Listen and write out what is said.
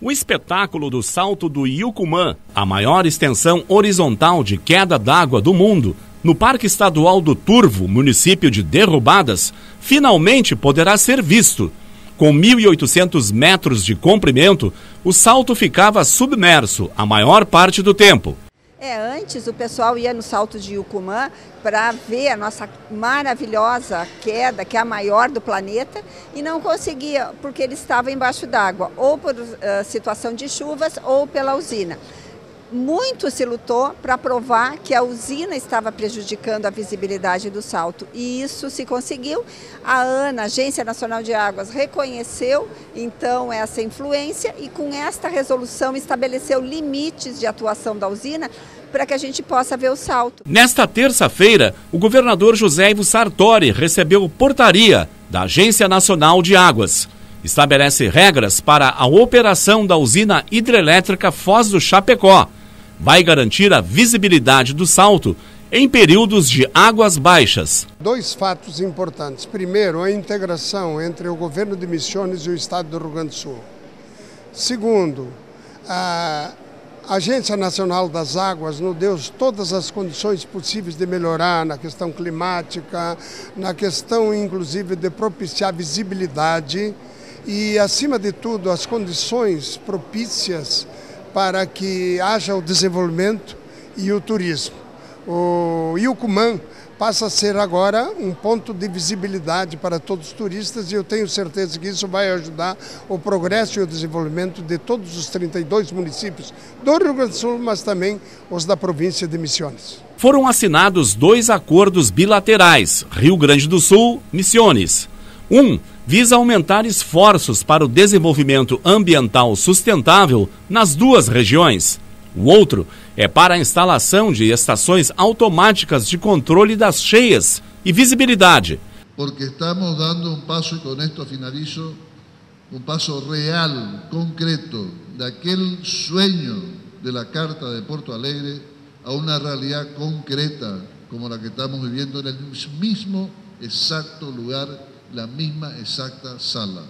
O espetáculo do Salto do Yucumã, a maior extensão horizontal de queda d'água do mundo, no Parque Estadual do Turvo, município de Derrubadas, finalmente poderá ser visto. Com 1.800 metros de comprimento, o salto ficava submerso a maior parte do tempo. É, antes o pessoal ia no salto de Yucumã para ver a nossa maravilhosa queda, que é a maior do planeta, e não conseguia, porque ele estava embaixo d'água, ou por uh, situação de chuvas ou pela usina muito se lutou para provar que a usina estava prejudicando a visibilidade do salto e isso se conseguiu. A ANA, Agência Nacional de Águas, reconheceu então essa influência e com esta resolução estabeleceu limites de atuação da usina para que a gente possa ver o salto. Nesta terça-feira, o governador José Ivo Sartori recebeu portaria da Agência Nacional de Águas estabelece regras para a operação da usina hidrelétrica Foz do Chapecó vai garantir a visibilidade do salto em períodos de águas baixas. Dois fatos importantes. Primeiro, a integração entre o governo de Missões e o estado do Rio Grande do Sul. Segundo, a Agência Nacional das Águas nos deu todas as condições possíveis de melhorar na questão climática, na questão inclusive de propiciar visibilidade e, acima de tudo, as condições propícias para que haja o desenvolvimento e o turismo. O Ilcumã passa a ser agora um ponto de visibilidade para todos os turistas e eu tenho certeza que isso vai ajudar o progresso e o desenvolvimento de todos os 32 municípios do Rio Grande do Sul, mas também os da província de Missões. Foram assinados dois acordos bilaterais, Rio Grande do Sul, Missões. Um visa aumentar esforços para o desenvolvimento ambiental sustentável nas duas regiões. O outro é para a instalação de estações automáticas de controle das cheias e visibilidade. Porque estamos dando um passo, e com isto finalizo, um passo real, concreto, daquele sonho da Carta de Porto Alegre a uma realidade concreta, como a que estamos vivendo no mesmo exato lugar la misma exacta sala.